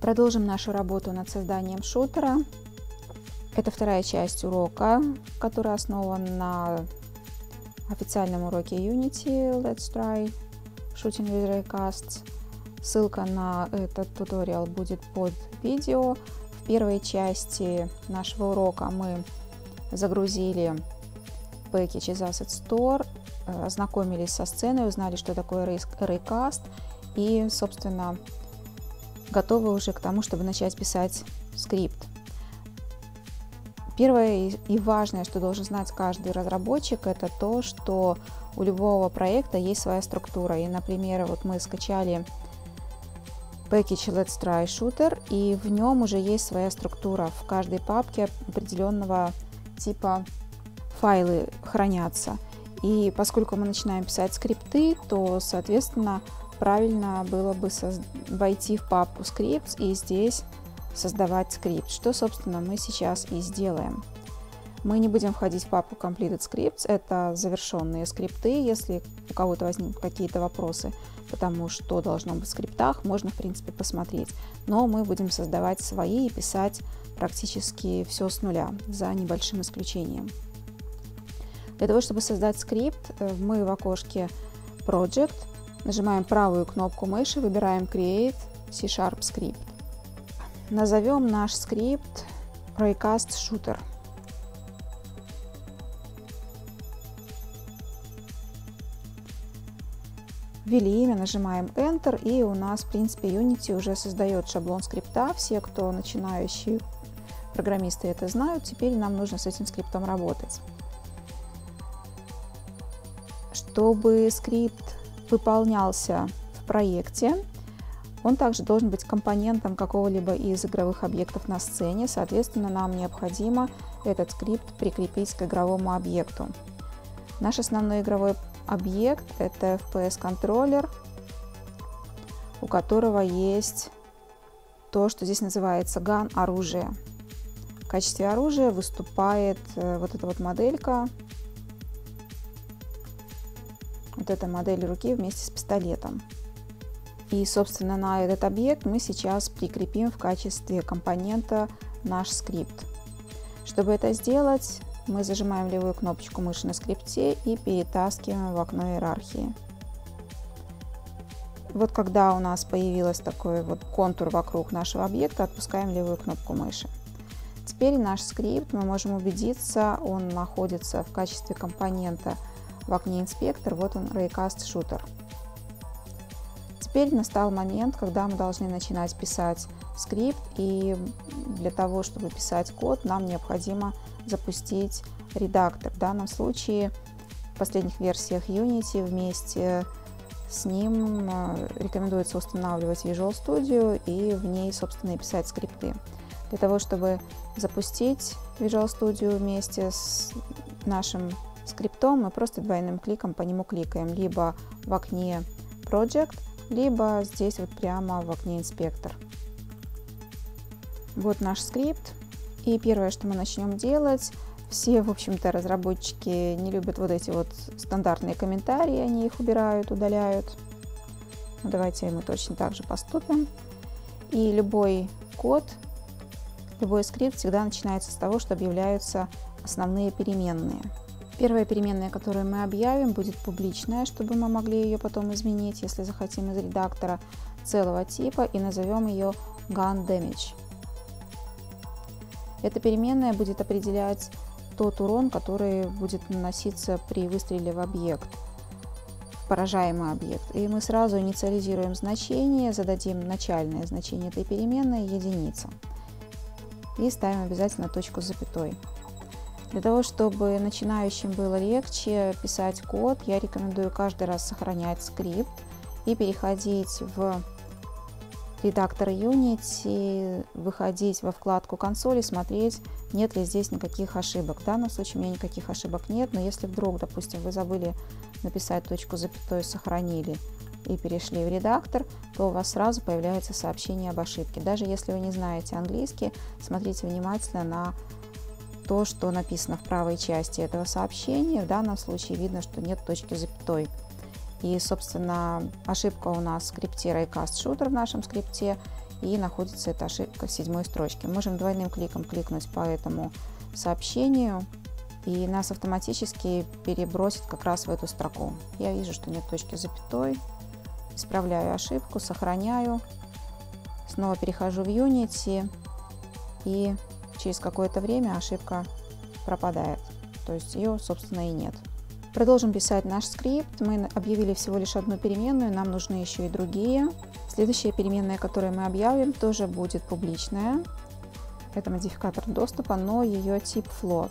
Продолжим нашу работу над созданием шутера. Это вторая часть урока, который основан на официальном уроке Unity Let's Try Shooting with Raycasts. Ссылка на этот туториал будет под видео. В первой части нашего урока мы загрузили package из Asset Store, э, ознакомились со сценой, узнали, что такое Raycast и, собственно, готовы уже к тому, чтобы начать писать скрипт. Первое и важное, что должен знать каждый разработчик, это то, что у любого проекта есть своя структура. И, например, вот мы скачали package Let's Try Shooter, и в нем уже есть своя структура. В каждой папке определенного типа файлы хранятся. И поскольку мы начинаем писать скрипты, то, соответственно, правильно было бы войти в папку Scripts и здесь создавать скрипт, что, собственно, мы сейчас и сделаем. Мы не будем входить в папку Completed Scripts, это завершенные скрипты. Если у кого-то возникнут какие-то вопросы потому что должно быть в скриптах, можно, в принципе, посмотреть. Но мы будем создавать свои и писать практически все с нуля, за небольшим исключением. Для того, чтобы создать скрипт, э, мы в окошке Project нажимаем правую кнопку мыши, выбираем Create C-Sharp Script. Назовем наш скрипт Raycast Shooter. Ввели имя, нажимаем Enter, и у нас, в принципе, Unity уже создает шаблон скрипта. Все, кто начинающие программисты это знают, теперь нам нужно с этим скриптом работать. Чтобы скрипт выполнялся в проекте, он также должен быть компонентом какого-либо из игровых объектов на сцене, соответственно, нам необходимо этот скрипт прикрепить к игровому объекту. Наш основной игровой объект – это FPS-контроллер, у которого есть то, что здесь называется gun оружие. В качестве оружия выступает э, вот эта вот моделька, вот эта модель руки вместе с пистолетом. И, собственно, на этот объект мы сейчас прикрепим в качестве компонента наш скрипт. Чтобы это сделать, мы зажимаем левую кнопочку мыши на скрипте и перетаскиваем в окно иерархии. Вот когда у нас появился такой вот контур вокруг нашего объекта, отпускаем левую кнопку мыши. Теперь наш скрипт, мы можем убедиться, он находится в качестве компонента в окне инспектор. Вот он, Raycast Shooter. Теперь настал момент, когда мы должны начинать писать скрипт, и для того, чтобы писать код, нам необходимо запустить редактор. В данном случае в последних версиях Unity вместе с ним э, рекомендуется устанавливать Visual Studio и в ней, собственно, и писать скрипты. Для того, чтобы запустить Visual Studio вместе с нашим скриптом, мы просто двойным кликом по нему кликаем, либо в окне Project, либо здесь вот прямо в окне инспектор. Вот наш скрипт. И первое, что мы начнем делать, все, в общем-то, разработчики не любят вот эти вот стандартные комментарии, они их убирают, удаляют. Ну, давайте мы точно так же поступим. И любой код, любой скрипт всегда начинается с того, что объявляются основные переменные. Первая переменная, которую мы объявим, будет публичная, чтобы мы могли ее потом изменить, если захотим из редактора целого типа, и назовем ее GunDamage. Эта переменная будет определять тот урон, который будет наноситься при выстреле в объект, в поражаемый объект. И мы сразу инициализируем значение, зададим начальное значение этой переменной единица. И ставим обязательно точку с запятой. Для того, чтобы начинающим было легче писать код, я рекомендую каждый раз сохранять скрипт и переходить в редактор Unity, выходить во вкладку консоли, смотреть, нет ли здесь никаких ошибок. В данном случае у меня никаких ошибок нет, но если вдруг, допустим, вы забыли написать точку запятой, сохранили и перешли в редактор, то у вас сразу появляется сообщение об ошибке. Даже если вы не знаете английский, смотрите внимательно на то, что написано в правой части этого сообщения. В данном случае видно, что нет точки запятой. И, собственно, ошибка у нас в скрипте Raycast Shooter в нашем скрипте, и находится эта ошибка в седьмой строчке. Можем двойным кликом кликнуть по этому сообщению, и нас автоматически перебросит как раз в эту строку. Я вижу, что нет точки запятой, исправляю ошибку, сохраняю, снова перехожу в Unity, и через какое-то время ошибка пропадает. То есть ее, собственно, и нет. Продолжим писать наш скрипт. Мы объявили всего лишь одну переменную, нам нужны еще и другие. Следующая переменная, которую мы объявим, тоже будет публичная. Это модификатор доступа, но ее тип float.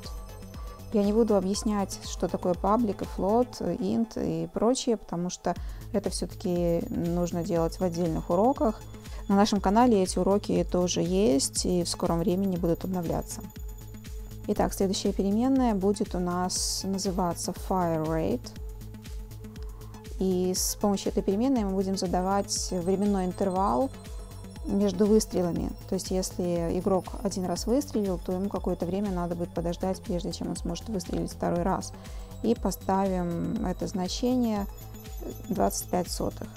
Я не буду объяснять, что такое паблик и float, int и прочее, потому что это все-таки нужно делать в отдельных уроках. На нашем канале эти уроки тоже есть и в скором времени будут обновляться. Итак, следующая переменная будет у нас называться FireRate. И с помощью этой переменной мы будем задавать временной интервал между выстрелами. То есть, если игрок один раз выстрелил, то ему какое-то время надо будет подождать, прежде чем он сможет выстрелить второй раз. И поставим это значение 25 сотых.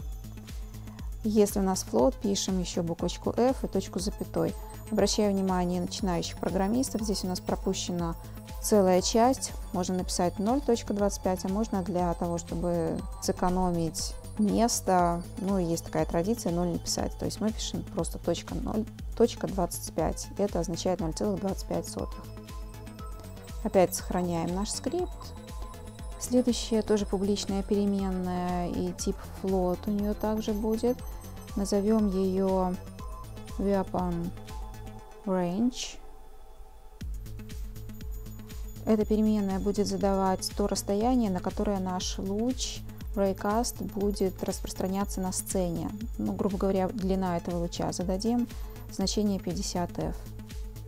Если у нас float, пишем еще буквочку F и точку запятой. Обращаю внимание начинающих программистов, здесь у нас пропущена целая часть. Можно написать 0.25, а можно для того, чтобы сэкономить место, ну, есть такая традиция 0 не писать. То есть мы пишем просто точка 0, точка 25. Это означает 0,25. Опять сохраняем наш скрипт. Следующая тоже публичная переменная и тип float у нее также будет. Назовем ее weapon range. Эта переменная будет задавать то расстояние, на которое наш луч Raycast будет распространяться на сцене. Ну, грубо говоря, длина этого луча. Зададим значение 50f.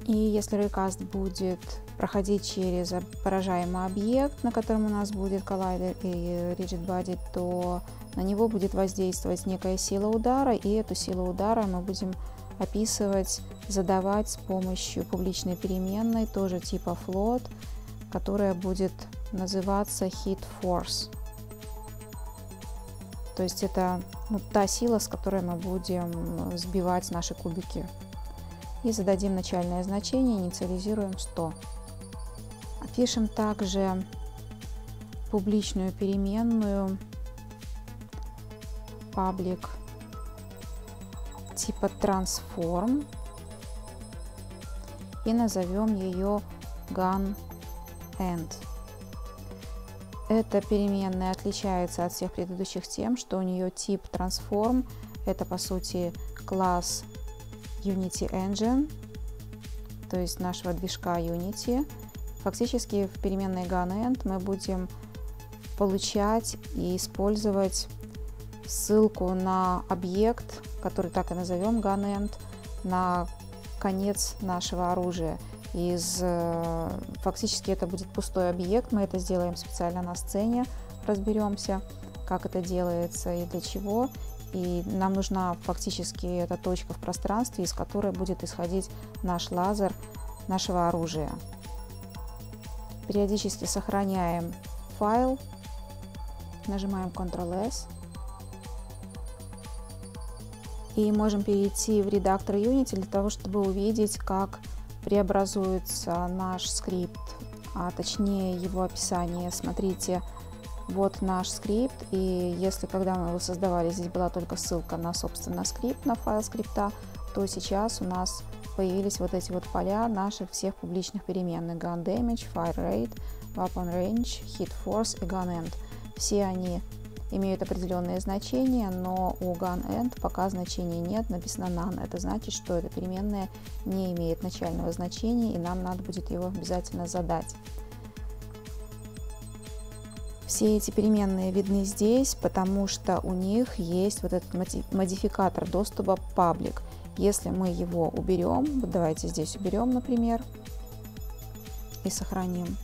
И если Raycast будет проходить через поражаемый объект, на котором у нас будет коллайдер и rigid body, то на него будет воздействовать некая сила удара, и эту силу удара мы будем описывать, задавать с помощью публичной переменной, тоже типа float, которая будет называться hit force. То есть это ну, та сила, с которой мы будем сбивать наши кубики. И зададим начальное значение, инициализируем 100. Пишем также публичную переменную public типа transform и назовем ее gun end. Эта переменная отличается от всех предыдущих тем, что у нее тип transform, это по сути класс Unity Engine, то есть нашего движка Unity. Фактически в переменной gun_end мы будем получать и использовать ссылку на объект, который так и назовем gun_end, на конец нашего оружия из... Э, фактически это будет пустой объект, мы это сделаем специально на сцене, разберемся, как это делается и для чего. И нам нужна фактически эта точка в пространстве, из которой будет исходить наш лазер нашего оружия. Периодически сохраняем файл, нажимаем Ctrl-S и можем перейти в редактор Unity для того, чтобы увидеть, как преобразуется наш скрипт, а точнее его описание. Смотрите, вот наш скрипт, и если когда мы его создавали, здесь была только ссылка на, собственно, скрипт, на файл скрипта, то сейчас у нас появились вот эти вот поля наших всех публичных переменных Gun Damage, Fire Rate, Weapon Range, Hit Force и Gun End. Все они имеют определенные значения, но у gun_end пока значения нет, написано none. Это значит, что эта переменная не имеет начального значения, и нам надо будет его обязательно задать. Все эти переменные видны здесь, потому что у них есть вот этот модификатор доступа public. Если мы его уберем, вот давайте здесь уберем, например, и сохраним,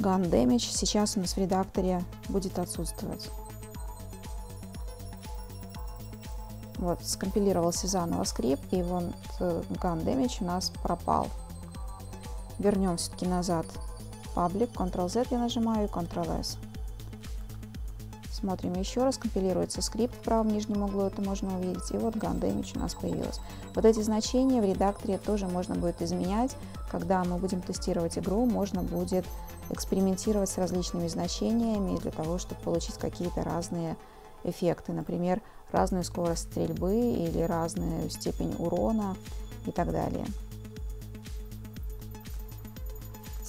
Gun Damage сейчас у нас в редакторе будет отсутствовать. Вот, скомпилировался заново скрипт, и вот э, Gun Damage у нас пропал. вернем все-таки назад паблик, Ctrl-Z я нажимаю, Ctrl-S. Смотрим еще раз, компилируется скрипт в правом нижнем углу, это можно увидеть. И вот gun damage у нас появилось. Вот эти значения в редакторе тоже можно будет изменять. Когда мы будем тестировать игру, можно будет экспериментировать с различными значениями для того, чтобы получить какие-то разные эффекты. Например, разную скорость стрельбы или разную степень урона и так далее.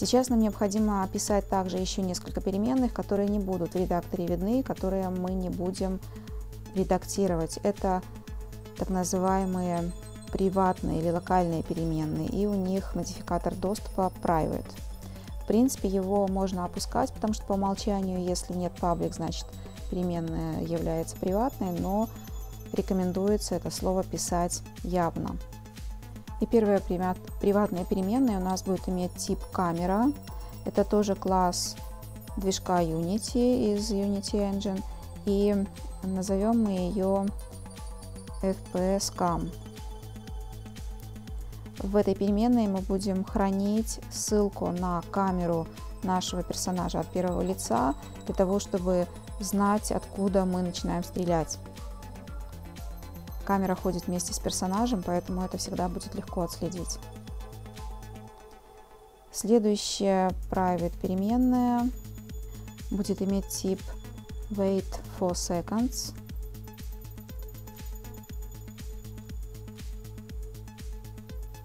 Сейчас нам необходимо описать также еще несколько переменных, которые не будут в редакторе видны, которые мы не будем редактировать. Это так называемые приватные или локальные переменные, и у них модификатор доступа private. В принципе, его можно опускать, потому что по умолчанию, если нет public, значит переменная является приватной, но рекомендуется это слово писать явно. И первая приватная переменная у нас будет иметь тип камера. Это тоже класс движка Unity из Unity Engine. И назовем мы ее FPS Cam. В этой переменной мы будем хранить ссылку на камеру нашего персонажа от первого лица, для того, чтобы знать, откуда мы начинаем стрелять. Камера ходит вместе с персонажем, поэтому это всегда будет легко отследить. Следующая private переменная будет иметь тип wait for seconds.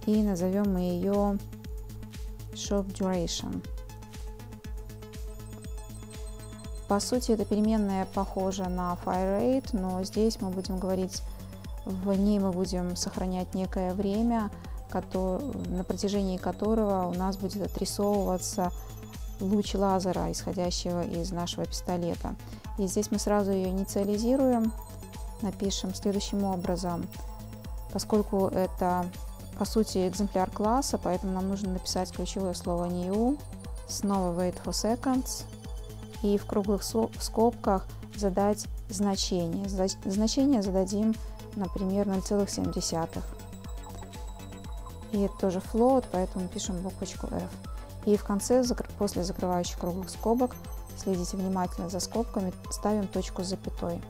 И назовем мы ее shot duration. По сути, эта переменная похожа на fire rate, но здесь мы будем говорить в ней мы будем сохранять некое время, на протяжении которого у нас будет отрисовываться луч лазера, исходящего из нашего пистолета. И здесь мы сразу ее инициализируем, напишем следующим образом. Поскольку это, по сути, экземпляр класса, поэтому нам нужно написать ключевое слово new, снова wait for seconds, и в круглых скобках задать значение. Значение зададим например, 0,7. И это тоже float, поэтому пишем буквочку F. И в конце, после закрывающих круглых скобок, следите внимательно за скобками, ставим точку с запятой.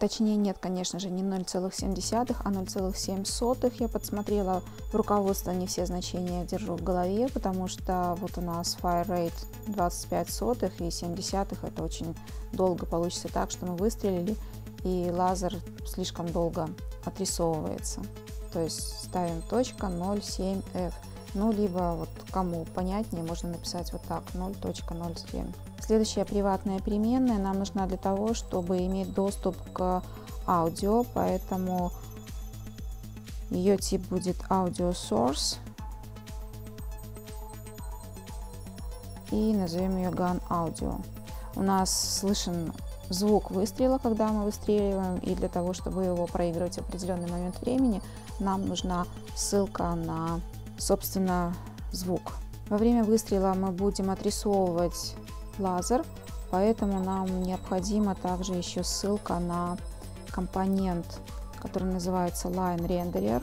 Точнее нет, конечно же, не 0,7, а 0,7 я подсмотрела в руководство, не все значения держу в голове, потому что вот у нас fire rate 25 сотых и 7 десятых, это очень долго получится так, что мы выстрелили и лазер слишком долго отрисовывается. То есть ставим точка 0,7f. Ну, либо вот кому понятнее, можно написать вот так 0.07. Следующая приватная переменная нам нужна для того, чтобы иметь доступ к аудио, поэтому ее тип будет audio source. И назовем ее gun audio. У нас слышен звук выстрела, когда мы выстреливаем, и для того, чтобы его проигрывать в определенный момент времени, нам нужна ссылка на, собственно, звук. Во время выстрела мы будем отрисовывать лазер, поэтому нам необходима также еще ссылка на компонент, который называется Line Renderer.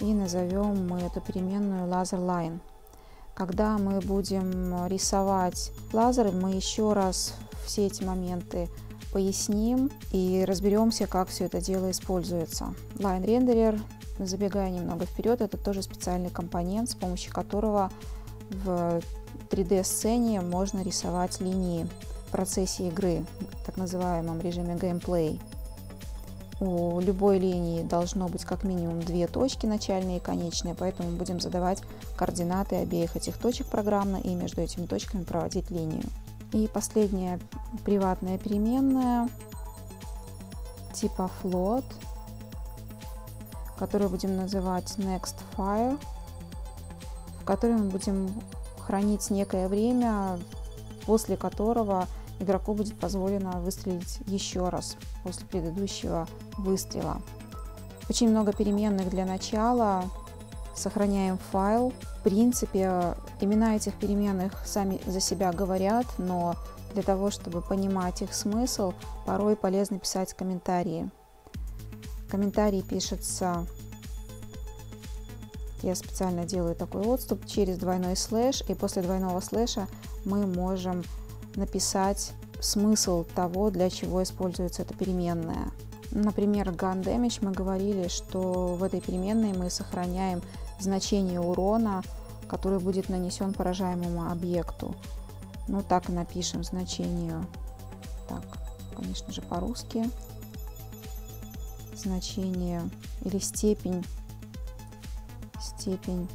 И назовем мы эту переменную Laser Line. Когда мы будем рисовать лазеры, мы еще раз все эти моменты поясним и разберемся, как все это дело используется. Line Renderer, забегая немного вперед, это тоже специальный компонент, с помощью которого в 3D-сцене можно рисовать линии в процессе игры, в так называемом режиме геймплей. У любой линии должно быть как минимум две точки, начальные и конечные, поэтому будем задавать координаты обеих этих точек программно и между этими точками проводить линию. И последняя приватная переменная типа float, которую будем называть next file, в которой мы будем хранить некое время, после которого игроку будет позволено выстрелить еще раз после предыдущего выстрела. Очень много переменных для начала. Сохраняем файл. В принципе, имена этих переменных сами за себя говорят, но для того, чтобы понимать их смысл, порой полезно писать комментарии. Комментарий пишется Я специально делаю такой отступ через двойной слэш, и после двойного слэша мы можем написать смысл того, для чего используется эта переменная. Например, gun damage мы говорили, что в этой переменной мы сохраняем значение урона, который будет нанесен поражаемому объекту. Ну, так и напишем значение. Так, конечно же, по-русски. Значение или степень, степень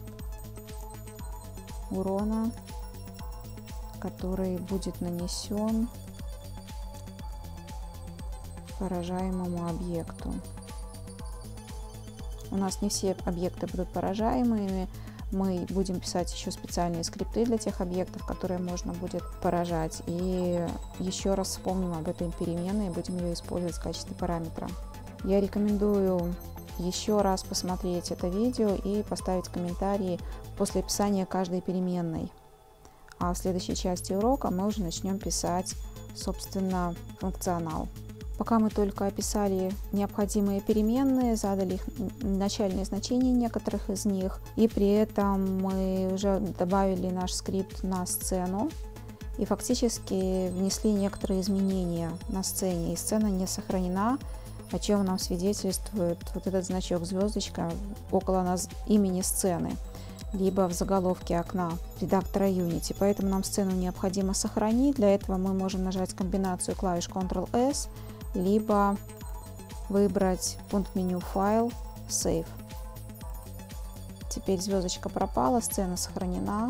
урона, который будет нанесен поражаемому объекту. У нас не все объекты будут поражаемыми, мы будем писать еще специальные скрипты для тех объектов, которые можно будет поражать. И еще раз вспомним об этой переменной и будем ее использовать в качестве параметра. Я рекомендую еще раз посмотреть это видео и поставить комментарии после описания каждой переменной. А в следующей части урока мы уже начнем писать, собственно, функционал. Пока мы только описали необходимые переменные, задали их начальные значения некоторых из них, и при этом мы уже добавили наш скрипт на сцену, и фактически внесли некоторые изменения на сцене, и сцена не сохранена, о чем нам свидетельствует вот этот значок звездочка около нас имени сцены либо в заголовке окна редактора Unity. Поэтому нам сцену необходимо сохранить. Для этого мы можем нажать комбинацию клавиш Ctrl-S либо выбрать пункт меню «Файл», «Save». Теперь звездочка пропала, сцена сохранена,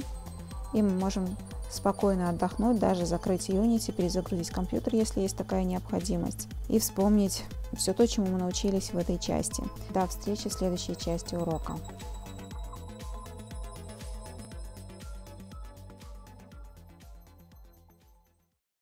и мы можем спокойно отдохнуть, даже закрыть Unity, перезагрузить компьютер, если есть такая необходимость, и вспомнить все то, чему мы научились в этой части. До встречи в следующей части урока.